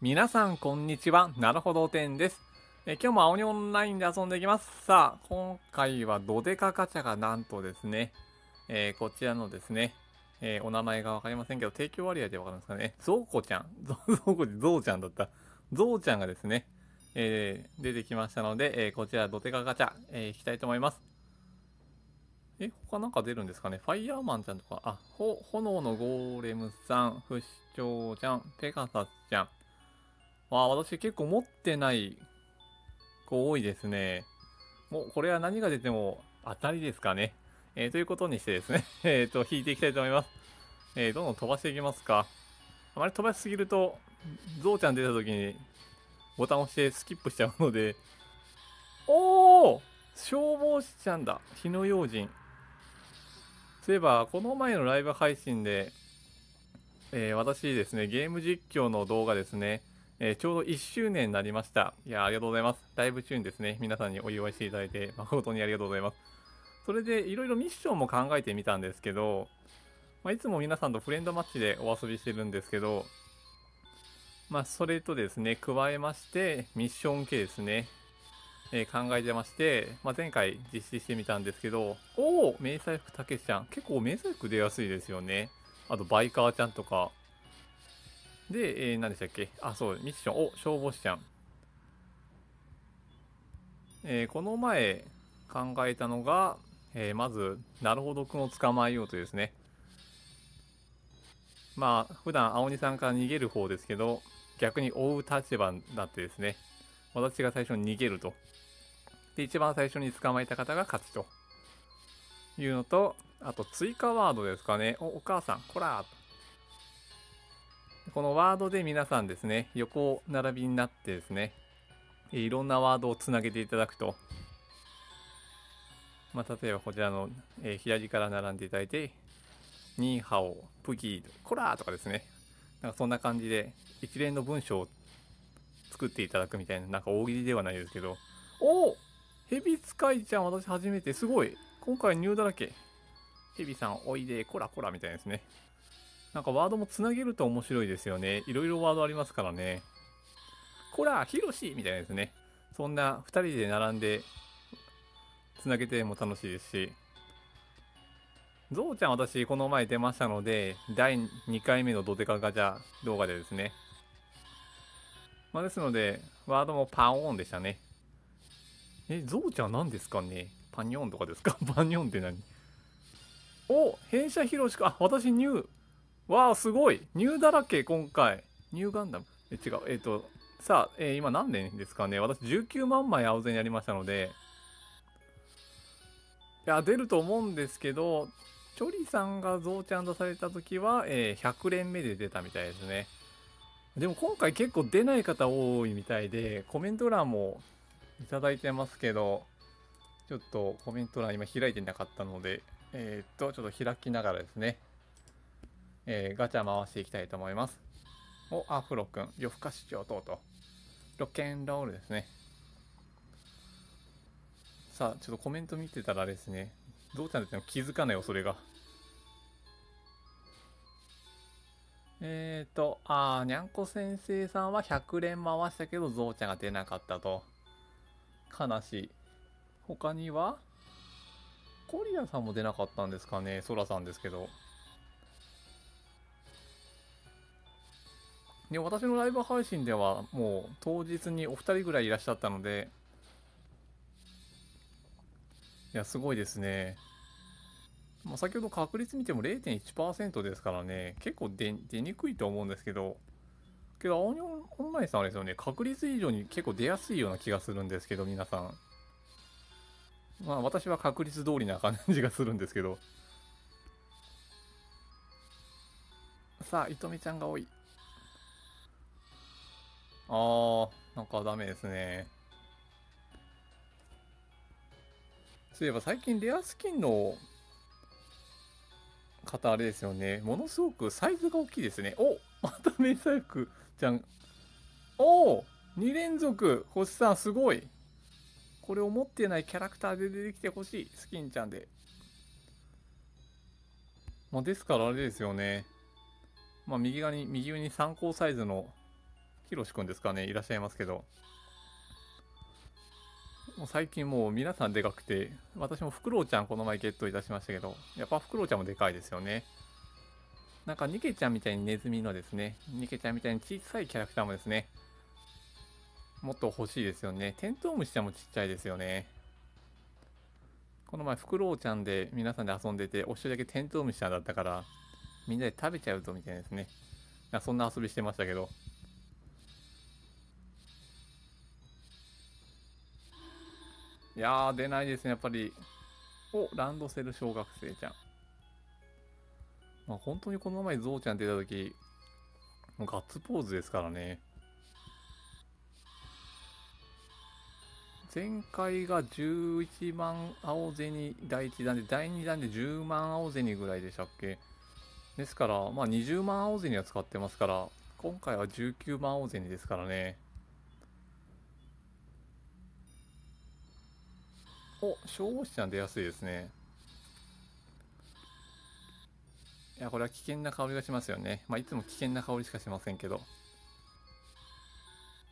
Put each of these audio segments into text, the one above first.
皆さんこんにちは。なるほど店です。え今日も青鬼オンラインで遊んでいきます。さあ、今回はドデカガチャがなんとですね、えーこちらのですね、えーお名前がわかりませんけど、提供割合でわかるんですかね。ゾウコちゃん。ゾウコゾウちゃんだった。ゾウちゃんがですね、えー出てきましたので、えこちらドデカガチャ、えー、いきたいと思います。え、他なんか出るんですかねファイヤーマンちゃんとか、あ、ほ、炎のゴーレムさん、不死鳥ちゃん、ペガサスちゃん。わあ、私結構持ってない子多いですね。もうこれは何が出ても当たりですかね。えーということにしてですね、えっと、引いていきたいと思います。えーどんどん飛ばしていきますか。あまり飛ばしすぎると、ゾウちゃん出た時にボタンを押してスキップしちゃうので、おー消防士ちゃんだ。火の用心。そういえば、この前のライブ配信で、えー私ですね、ゲーム実況の動画ですね、えーちょうど1周年になりました。いや、ありがとうございます。ライブ中にですね、皆さんにお祝いしていただいて、誠にありがとうございます。それで、いろいろミッションも考えてみたんですけど、まあ、いつも皆さんとフレンドマッチでお遊びしてるんですけど、まあ、それとですね、加えまして、ミッション系ですね、えー考えてまして、まあ、前回実施してみたんですけど、おお迷彩服たけしちゃん。結構迷彩服出やすいですよね。あと、バイカーちゃんとか。で、えー、何でしたっけ？あ、そう、ミッション。お、消防士ちゃん。えーこの前考えたのが、えーまず、なるほどくんを捕まえようというですね。まあ、普段青鬼さんから逃げる方ですけど、逆に追う立場になってですね、私が最初に逃げると。で、一番最初に捕まえた方が勝ちというのと、あと追加ワードですかね。お、お母さん、こらーと。このワードで皆さんですね、横並びになってですね、いろんなワードをつなげていただくと。まあ、例えばこちらの、えー左から並んでいただいて、ニーハオ、プギー、コラーとかですね。なんかそんな感じで一連の文章を作っていただくみたいな、なんか大喜利ではないですけど、おおヘビ使いちゃん私初めて、すごい今回ニューだらけ。ヘビさんおいで、コラコラみたいですね。なんかワードもつなげると面白いですよね。いろいろワードありますからね。コラヒロシみたいなですね。そんな2人で並んでつなげても楽しいですし。ゾウちゃん私この前出ましたので、第2回目のドデカガチャ動画でですね。まあ、ですので、ワードもパオンでしたね。え、ゾウちゃん何ですかね？パニョンとかですか？パニョンって何？お変車ヒロシか。あ、私ニュー。わあ、すごい。ニューだらけ、今回。ニューガンダム。え、違う。えっ、と、さあ、えー今何年ですかね私19万枚青線やりましたので、いや、出ると思うんですけど、チョリさんがゾウちゃんとされた時は、えー100連目で出たみたいですね。でも今回結構出ない方多いみたいで、コメント欄もいただいてますけど、ちょっとコメント欄今開いてなかったので、えーっと、ちょっと開きながらですね、えーガチャ回していきたいと思います。お、アフロくん、夜更かし長等々。ロケンロールですね。さあ、ちょっとコメント見てたらですね、どうちゃんっての気づかないよ、それが。えーと、あー、にゃんこ先生さんは100連回したけど、ゾウちゃんが出なかったと。悲しい。他にはコリアさんも出なかったんですかね、ソラさんですけど。で私のライブ配信ではもう当日にお二人ぐらいいらっしゃったのでいやすごいですね、まあ、先ほど確率見ても0.1%ですからね。結構出出にくいと思うんですけど。けど青鬼オンラインさんはですよね。確率以上に結構出やすいような気がするんですけど皆さん。まあ私は確率通りな感じがするんですけど。さあ、いとみちゃんが多い。あー、なんかダメですね。そういえば最近レアスキンの方あれですよね。ものすごくサイズが大きいですね。おまた迷彩服ちゃん。おお !2 連続星さんすごいこれを持ってないキャラクターで出てきてほしい。スキンちゃんで。まあ、ですからあれですよね。まあ、右側に、右上に参考サイズのひろしくんですかね、いらっしゃいますけど。もう最近もう皆さんでかくて、私もフクロウちゃんこの前ゲットいたしましたけど、やっぱフクロウちゃんもでかいですよね。なんかニケちゃんみたいにネズミのですね、ニケちゃんみたいに小さいキャラクターもですね、もっと欲しいですよね。テントウムシちゃんもちっちゃいですよね。この前フクロウちゃんで皆さんで遊んでて、お一人だけテントウムシちゃんだったから、みんなで食べちゃうぞみたいなですね。そんな遊びしてましたけど。いやー、出ないですね、やっぱり。お、ランドセル小学生ちゃん。まあ、本当にこの前ゾウちゃん出た時、もうガッツポーズですからね。前回が11万青銭第1弾で、第2弾で10万青銭ぐらいでしたっけですから、まあ20万青銭は使ってますから、今回は19万青銭ですからね。お、消防士ちゃん出やすいですね。いや、これは危険な香りがしますよね。まあ、いつも危険な香りしかしませんけど。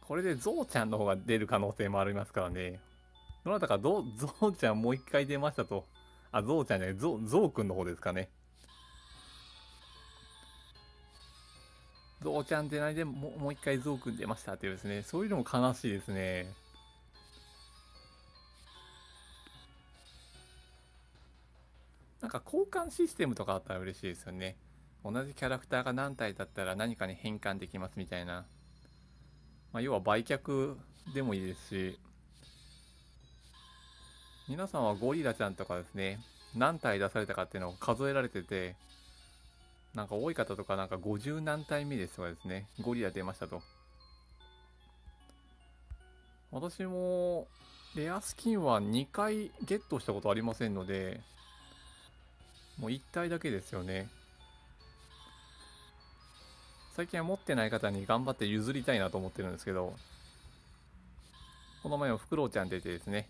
これでゾウちゃんの方が出る可能性もありますからね。どなたかゾウちゃんもう一回出ましたと。あ、ゾウちゃんじゃない、ゾゾウくんの方ですかね。ゾウちゃん出ないでもうもう一回ゾウくん出ましたっていうですね。そういうのも悲しいですね。なんか交換システムとかあったら嬉しいですよね。同じキャラクターが何体だったら何かに変換できますみたいな。まあ、要は売却でもいいですし、皆さんはゴリラちゃんとかですね、何体出されたかっていうのを数えられてて、なんか多い方とかなんか50何体目ですとかですね、ゴリラ出ましたと。私もレアスキンは2回ゲットしたことありませんので、もう1体だけですよね。最近は持ってない方に頑張って譲りたいなと思ってるんですけど、この前もフクロウちゃん出てですね、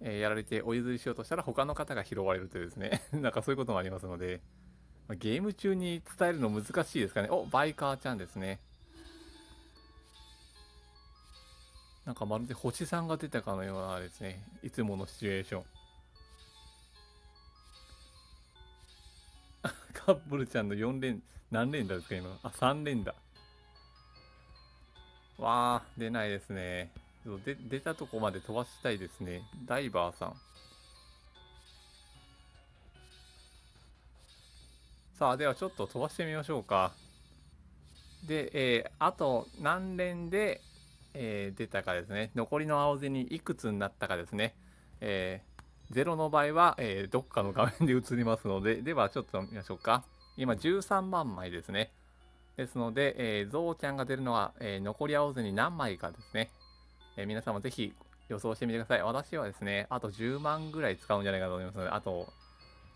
えー、やられてお譲りしようとしたら他の方が拾われるというですね、なんかそういうこともありますので、ゲーム中に伝えるの難しいですかね。お、バイカーちゃんですね。なんかまるで星さんが出たかのようなですね、いつものシチュエーション。カップルちゃんの4連、何連打ですか今？あ、3連打。わあ、出ないですね。で出たとこまで飛ばしたいですね。ダイバーさん。さあ、ではちょっと飛ばしてみましょうか。で、えー、あと何連で、えー、出たかですね。残りの青銭いくつになったかですね。えー0の場合は、えー、どっかの画面で映りますので、ではちょっと見ましょうか。今13万枚ですね。ですので、えー、ゾウちゃんが出るのは、えー、残り青銭何枚かですね。えー、皆さんもぜひ予想してみてください。私はですね、あと10万ぐらい使うんじゃないかと思いますので、あと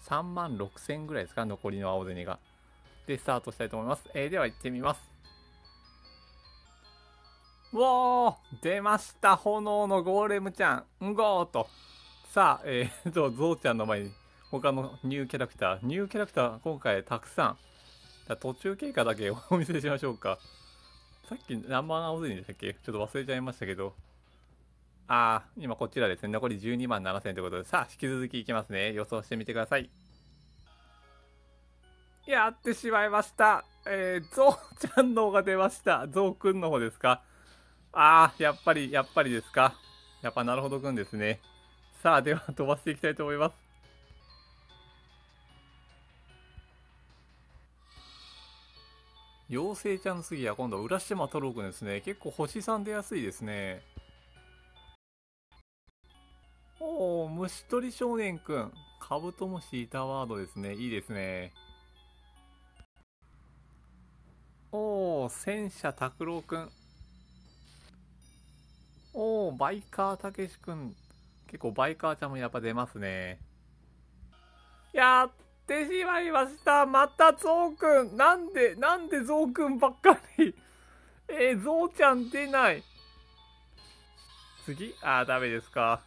3万6千ぐらいですか、残りの青銭が。で、スタートしたいと思います。えー、では行ってみます。うおー出ました炎のゴーレムちゃんんごーと。さあ、えー、と、ゾウちゃんの前に他のニューキャラクター、ニューキャラクター今回たくさん。途中経過だけ お見せしましょうか。さっき何万青銭でしたっけ？ちょっと忘れちゃいましたけど。あー、今こちらですね。残り12万7000ということで。さあ、引き続きいきますね。予想してみてください。やってしまいました。えー、ゾウちゃんの方が出ました。ゾウくんの方ですか？あー、やっぱり、やっぱりですか？やっぱなるほどくんですね。さあ、では飛ばしていきたいと思います。妖精ちゃんの次は今度、浦島太郎くんですね。結構星さん出やすいですね。おお、虫取り少年くん。カブトムシいたワードですね。いいですね。おお、戦車拓郎くん。おお、バイカーたけしくん。結構バイカーちゃんもやっぱ出ますね。やってしまいましたまたゾウくんなんで、なんでゾウくんばっかり？えー、ゾウちゃん出ない次？あー、ダメですか。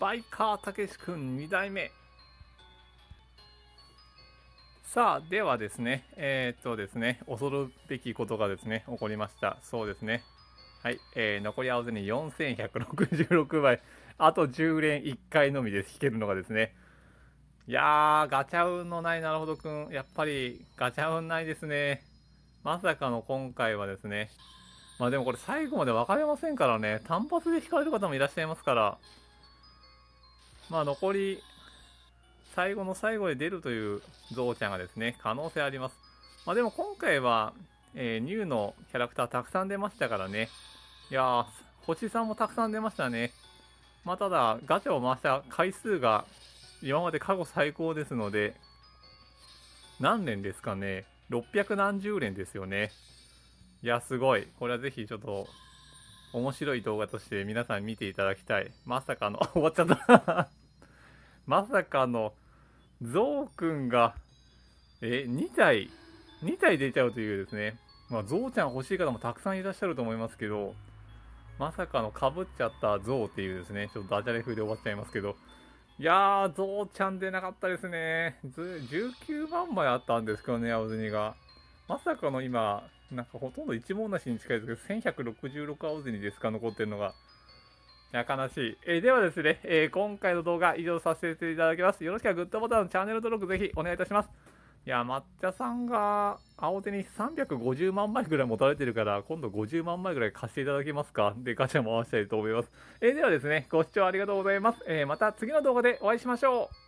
バイカーたけしくん2代目。さあ、ではですね、えー、っとですね、恐るべきことがですね、起こりました。そうですね。はい、えー、残り合わせに4166倍。あと10連1回のみで。引けるのがですね。いやー、ガチャ運のないなるほどくん。やっぱりガチャ運ないですね。まさかの今回はですね。まあでもこれ最後まで分かれませんからね。単発で引かれる方もいらっしゃいますから。まあ残り最後の最後で出るというゾウちゃんがですね、可能性あります。まあでも今回は、えー、ニューのキャラクターたくさん出ましたからね。いやー、星さんもたくさん出ましたね。まあただ、ガチャを回した回数が今まで過去最高ですので、何年ですかね。600何十連ですよね。いや、すごい。これはぜひちょっと、面白い動画として皆さん見ていただきたい。まさかの、終わっちゃった まさかの、ゾウくんが、え、2体、2体出ちゃうというですね。まあ、ゾウちゃん欲しい方もたくさんいらっしゃると思いますけど、まさかの被っちゃったゾウっていうですね、ちょっとダジャレ風で終わっちゃいますけど、いやー、ゾウちゃん出なかったですね。19万枚あったんですけどね、青銭が。まさかの今、なんかほとんど一問なしに近いですけど、1166青銭ですか、残ってるのが。いや、悲しい。えー、ではですね、えー、今回の動画以上させていただきます。よろしければグッドボタン、チャンネル登録ぜひお願いいたします。いや、抹茶さんが青手に350万枚ぐらい持たれてるから、今度50万枚ぐらい貸していただけますか？で、ガチャ回したいと思います。えー、ではですね、ご視聴ありがとうございます。えまた次の動画でお会いしましょう。